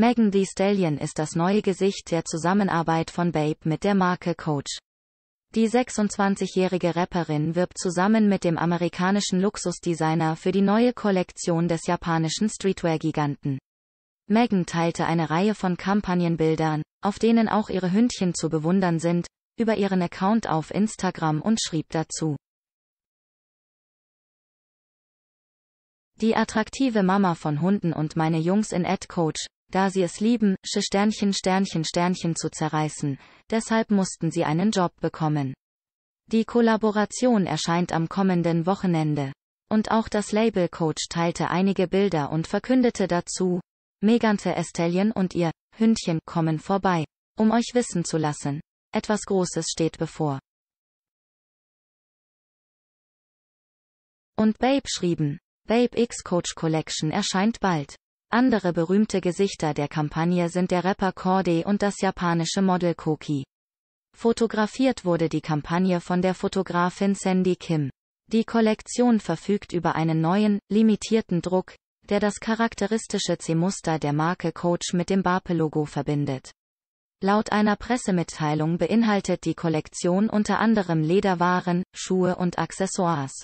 Megan Thee Stallion ist das neue Gesicht der Zusammenarbeit von Babe mit der Marke Coach. Die 26-jährige Rapperin wirbt zusammen mit dem amerikanischen Luxusdesigner für die neue Kollektion des japanischen Streetwear-Giganten. Megan teilte eine Reihe von Kampagnenbildern, auf denen auch ihre Hündchen zu bewundern sind, über ihren Account auf Instagram und schrieb dazu. Die attraktive Mama von Hunden und meine Jungs in Ad Coach, da sie es lieben, Sternchen Sternchen Sternchen zu zerreißen, deshalb mussten sie einen Job bekommen. Die Kollaboration erscheint am kommenden Wochenende. Und auch das Label Coach teilte einige Bilder und verkündete dazu, Megante Estelien und ihr Hündchen kommen vorbei, um euch wissen zu lassen. Etwas Großes steht bevor. Und Babe schrieben, Babe X Coach Collection erscheint bald. Andere berühmte Gesichter der Kampagne sind der Rapper Corday und das japanische Model Koki. Fotografiert wurde die Kampagne von der Fotografin Sandy Kim. Die Kollektion verfügt über einen neuen, limitierten Druck, der das charakteristische C-Muster der Marke Coach mit dem Bape-Logo verbindet. Laut einer Pressemitteilung beinhaltet die Kollektion unter anderem Lederwaren, Schuhe und Accessoires.